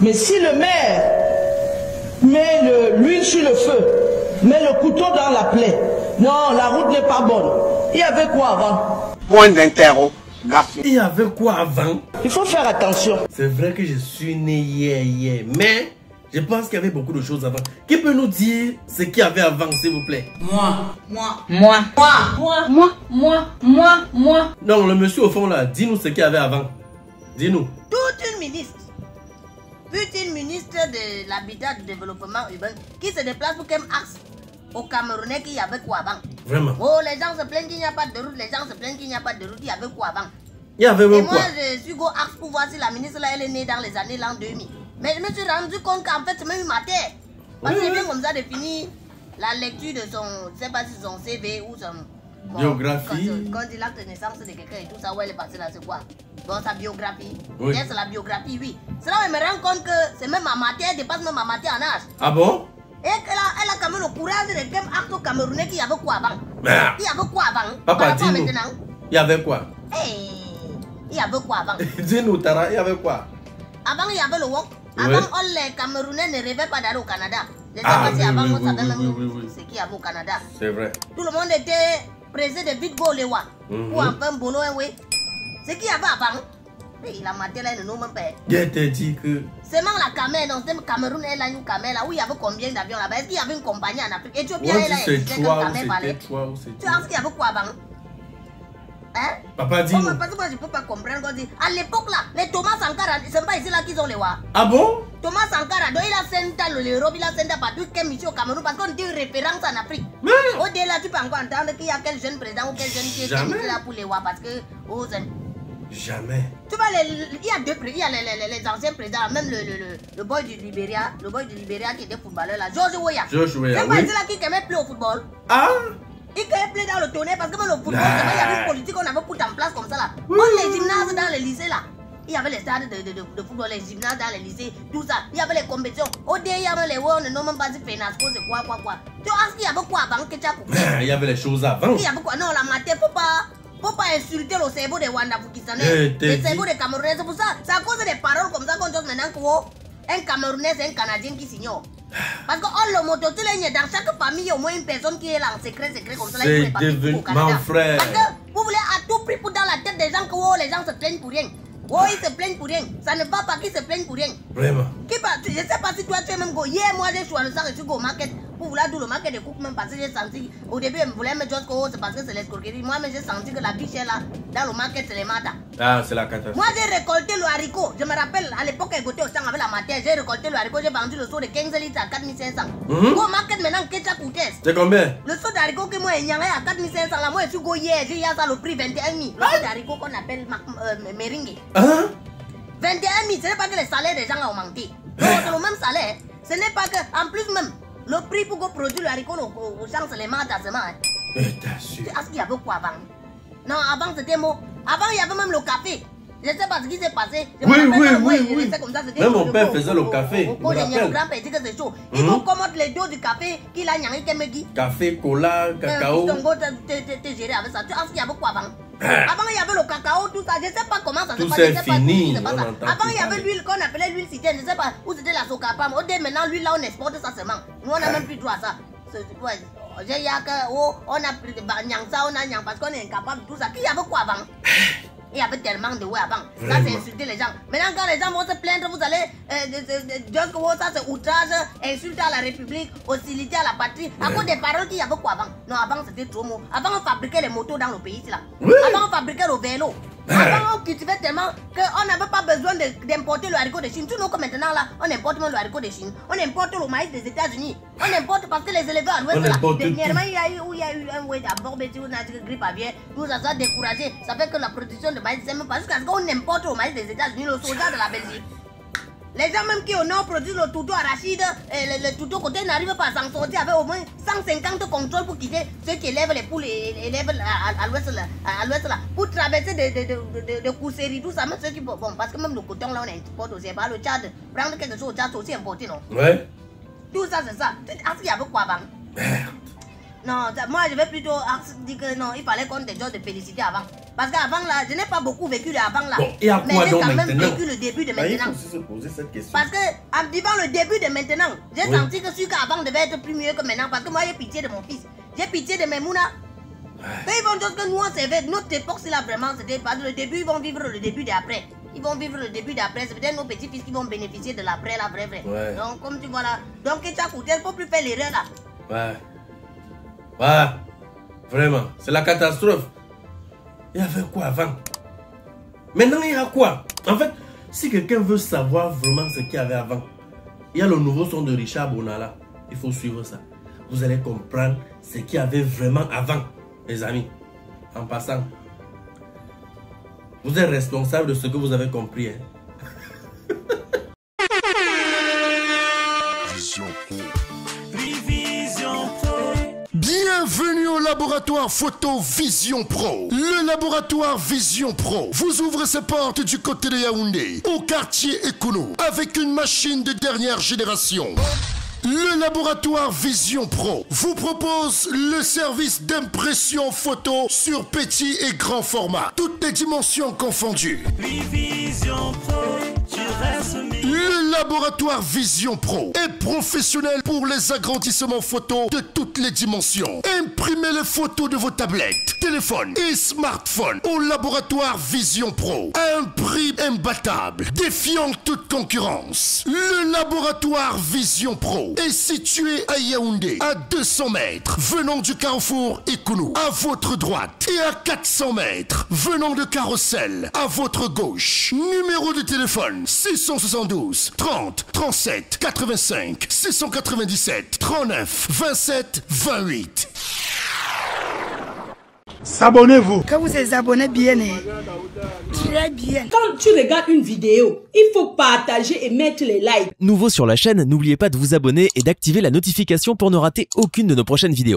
Mais si le maire met le- l'huile sur le feu, met le couteau dans la plaie, non, la route n'est pas bonne. Il y avait quoi avant? Point d'interrogation. Il y avait quoi avant? Il faut faire attention. C'est vrai que je suis né hier, hier, mais je pense qu'il y avait beaucoup de choses avant. Qui peut nous dire ce qu'il y avait avant, s'il vous plaît? Moi, moi, moi, moi, moi, moi, moi, moi, moi. Non, le monsieur au fond là, dis-nous ce qu'il y avait avant. Dis-nous. Toute une ministre, une ministre de l'habitat du développement urbain qui se déplace pour qu'un axe au Camerounais qu'il y avait quoi avant. Vraiment? Oh, les gens se plaignent qu'il n'y a pas de route, les gens se plaignent qu'il n'y a pas de route, il y avait quoi avant. Il y avait Et moi, quoi? je suis go axe pour voir si la ministre là, elle est née dans les années l'an 2000. Mais je me suis rendu compte qu'en fait, c'est même ma terre. Parce que Oui, c'est oui. bien comme ça de finir la lecture de son, je sais pas si son CV ou son... bon, Biographie. Quand, quand il l'acte de naissance de quelqu'un et tout ça, où elle est passée là, c'est quoi? Bon, sa biographie. Oui. C'est la biographie, oui. Je me rends compte que c'est même ma matière, dépasse même ma matière en âge. Ah bon? Et qu'elle a, elle a quand même le courage de même acte Camerounais qu'il y avait quoi avant. Il y avait quoi avant? Papa, dis-nous. Il y avait quoi? Hey, il y avait quoi avant? Dis-nous, Tara, il y avait quoi? Avant, il y avait le wok. Oui. Avant, on, les Camerounais ne rêvaient pas d'aller au Canada. Sais Ah, oui, avant, oui, on oui, savait oui, même oui, oui, oui. ce qu'il y avait au Canada. C'est vrai. Tout le monde était pressé de vite go lewa. Mhm. Pour enfin hein, oui. Ce qu'il y avait avant, hey, la matière là, ne nous même pas. Je t'ai dit que. Seulement la Camer, non, c'est Cameroun, elle a une Camer là, où il y avait combien d'avions là-bas? Est-ce qu'il y avait une compagnie en Afrique? Éthiopie, elle dit a c'est existé toi c'est Tu ce qu'il y avait quoi avant Hein? Papa, Comment- dis-nous. Parce que moi, je peux pas comprendre. dit- À l'époque là, les Thomas Sankara, c'est pas ici là qu'ils ont les wa. Ah bon? Thomas Sankara, donc il a senta l'Europe, il a senta partout quelle mission au Cameroun? Parce qu'on dit référence en Afrique. Mais. Au-delà, tu peux encore entendre qu'il y a quel jeune président ou quel jeune qui est là pour les wa parce que. oh, c'est- Jamais. tu vois, les- il y a deux pré- il y a les, les- les- les anciens présidents, même le, le, le, le boy du Libéria, le boy du Libéria qui était footballeur là, George Weah. George Weah, C'est pas oui. ici là qui aimait plus au football. Ah? Il aimait plus dans le tonnerre parce que même le football, Nah. c'est il y avait une politique qu'on avait put en place comme ça là. Comme oui, les gymnases dans les lycées là. Il y avait les stades de, de, de, de football, les gymnases dans les lycées, tout ça. Il y avait les compétitions. Au dé, il y avait les on ne nomme même pas si Fenasco, c'est quoi, quoi, quoi. Tu vois, il y avait quoi avant que tu as coupé? Il y avait les choses avant. Il y avait quoi? Non, la matière, faut pas. Faut pas insulter le cerveau des Wanda Fukistanais, Eh, le cerveau des Camerounais. C'est pour ça, c'est à cause des paroles comme ça qu'on dit maintenant que oh, un Camerounais, c'est un Canadien qui s'ignore. Parce que oh, le moto, dans chaque famille, il y a au moins une personne qui est là en secret, secret comme ça. C'est devenu- mon frère. Parce que vous voulez à tout prix pour dans la tête des gens que oh, les gens se plaignent pour rien. Oh, ils se plaignent pour rien. Ça ne va pas qu'ils se plaignent pour rien. Vraiment. Qui je sais pas si toi tu es même go. Hier, moi j'ai choisi ça, je suis go au market pour vouloir tout le market de cook même parce que j'ai senti. Au début, elle me voulait me dire que oh, c'est parce que c'est l'escroquerie. Moi, mais j'ai senti que la biche est là, dans le market, c'est les matas. Ah, c'est la catastrophe. Moi, j'ai récolté le haricot. Je me rappelle, à l'époque, elle goûtait au sang avec la matière. J'ai récolté le haricot, j'ai vendu le seau de 15 litres à 4500. Mhm. Go au market maintenant, qu'est-ce que ça coûte C'est combien? Le saut d'haricot que moi, il y a à 4500 là, moi, je suis go hier, j'ai eu ça le prix 21 000. Le saut d'haricot qu'on appelle euh, meringue. Hein? 21 000, ce n'est pas que les salaires des gens ont augmenté. Non, c'est le même salaire. Ce n'est pas que, en plus même, le prix pour qu'on produise le haricot aux, gens, c'est les seulement. Hein. Eh, t'as su. Est-ce qu'il y avait quoi avant? Non, avant c'était mot. Avant, il y avait même le café. Je ne sais pas ce qui s'est passé. Je me Oui, oui, oui, oui. comme ça, Même mon père faisait le café, me rappelle. grand-père dit que c'est chaud. Il faut commander les dos du café qu'il a nyangé Kemegi. Café, cola, cacao. Tongo t'es géré avec ça. Tu penses qu'il y avait quoi avant? Avant, il y avait le cacao, tout ça. Je ne sais pas comment ça se passe. c'est je sais pas fini, pas ça. Avant, il y avait l'huile qu'on appelait l'huile citerne. Je ne sais pas où c'était la socapam. Au dé, maintenant, l'huile là, on exporte ça seulement. Nous, on n'a même plus droit à ça. Ouais, J'ai y a que, oh, on a pris de bah, ça, on a nyang parce qu'on est incapable de tout ça. Qui y avait quoi avant? Il y avait tellement de ouais avant. Ça, c'est insulter les gens. Maintenant, quand les gens vont se plaindre, vous allez euh, dire que ça, c'est outrage, insulte à la République, hostilité à la patrie. À cause des paroles qu'il y avait quoi avant? Non, avant, c'était trop mot. Avant, on fabriquait les motos dans le pays, là. Avant, on fabriquait le vélo. Avant, on cultivait tellement qu'on n'avait pas besoin d'importer le haricot de Chine. Tu nous, comme maintenant, là, on importe même le haricot de Chine. On importe le maïs des États-Unis. On importe parce que les éleveurs à l'ouest, là, dernièrement, il y a eu, où il y a eu un mais tu as dit que grippe aviaire, nous, ça s'est découragé. Ça fait que la production de maïs, c'est même parce qu'on importe le maïs des États-Unis, le soja de la Belgique. Les gens même qui au nord produisent le toutou arachide, et le, le toutou côté n'arrivent pas à s'en sortir avec au moins 150 contrôles pour quitter ceux qui élèvent les poules et élèvent à, à- à l'ouest là, pour traverser des de, de, de, de cousseries, tout ça, même ceux qui bon, parce que même le coton là on importe aussi, le Tchad, prendre quelque chose au Tchad c'est aussi importé non? Ouais. Tout ça c'est ça. Est-ce qu'il y avait quoi avant? Non, moi je vais plutôt ax- dire que non, il fallait qu'on ait des gens de féliciter avant. Parce qu'avant là, je n'ai pas beaucoup vécu le avant là. Bon, et à mais quoi j'ai donc quand même maintenant vécu le début de Bah, il maintenant. faut aussi se poser cette question. Parce que en vivant le début de maintenant, j'ai Oui. senti que celui qu'avant devait être plus mieux que maintenant. Parce que moi j'ai pitié de mon fils. J'ai pitié de mes mounas. Quand ils vont dire que nous on s'éveille, notre époque c'est là vraiment, c'était pas le début, ils vont vivre le début d'après. Ils vont vivre le début d'après, c'est peut-être nos petits-fils qui vont bénéficier de l'après, la vraie, vraie. Ouais. Donc comme tu vois là, donc il t'a coûté, il ne faut plus faire l'erreur là. Ouais. Ouais. Vraiment, c'est la catastrophe. Il y avait quoi avant? Maintenant, il y a quoi? En fait, si quelqu'un veut savoir vraiment ce qu'il y avait avant, il y a le nouveau son de Richard Bonala. Il faut suivre ça. Vous allez comprendre ce qu'il y avait vraiment avant, les amis. En passant, vous êtes responsable de ce que vous avez compris. hein. Bienvenue au laboratoire photo Vision Pro. Le laboratoire Vision Pro vous ouvre ses portes du côté de Yaoundé, au quartier Ekono, avec une machine de dernière génération. Le laboratoire Vision Pro vous propose le service d'impression photo sur petit et grand format, toutes les dimensions confondues. Laboratoire Vision Pro est professionnel pour les agrandissements photos de toutes les dimensions. Imprimez les photos de vos tablettes, téléphones et smartphones au laboratoire Vision Pro un prix imbattable, défiant toute concurrence. Le laboratoire Vision Pro est situé à Yaoundé, à 200 mètres, venant du carrefour Ekounou, à votre droite, et à 400 mètres, venant de Carrossel, à votre gauche. Numéro de téléphone 672 30 37 85 697 39 27 28. S'abonnez-vous. Que vous vous abonnez bien, hein. très bien. Quand tu regardes une vidéo, il faut partager et mettre les likes. Nouveau sur la chaîne, n'oubliez pas de vous abonner et d'activer la notification pour ne rater aucune de nos prochaines vidéos.